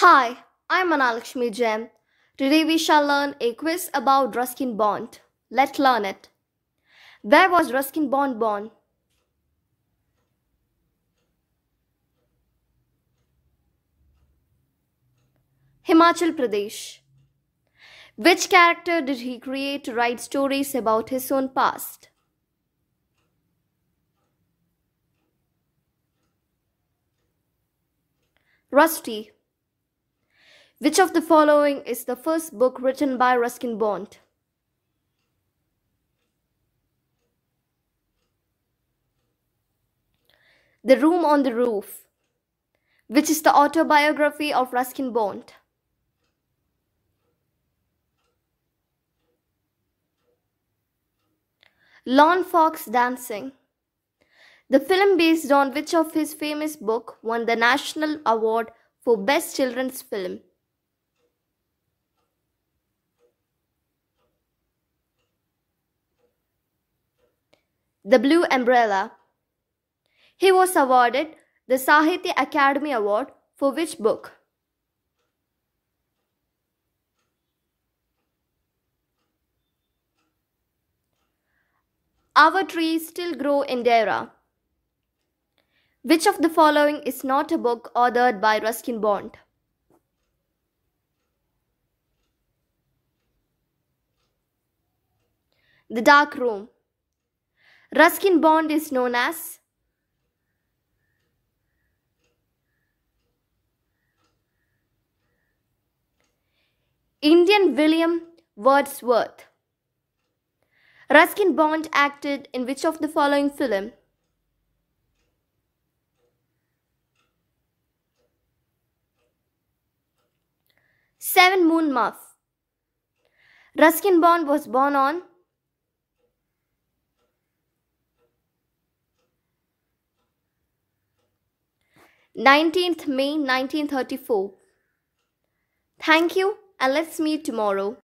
Hi, I'm Annalakshmi Jem. Today we shall learn a quiz about Ruskin Bond. Let's learn it. Where was Ruskin Bond born? Himachal Pradesh. Which character did he create to write stories about his own past? Rusty. Which of the following is the first book written by Ruskin Bond? The Room on the Roof. Which is the autobiography of Ruskin Bond? Lone Fox Dancing. The film based on which of his famous book won the National Award for Best Children's Film? The Blue Umbrella. He was awarded the Sahitya Akademi Award for which book? Our trees still grow in Dehra. Which of the following is not a book authored by Ruskin Bond? The Dark Room. Ruskin Bond is known as Indian William Wordsworth. Ruskin Bond acted in which of the following film? Seven Khoon Maaf. Ruskin Bond was born on 19th May 1934. Thank you and let's meet tomorrow.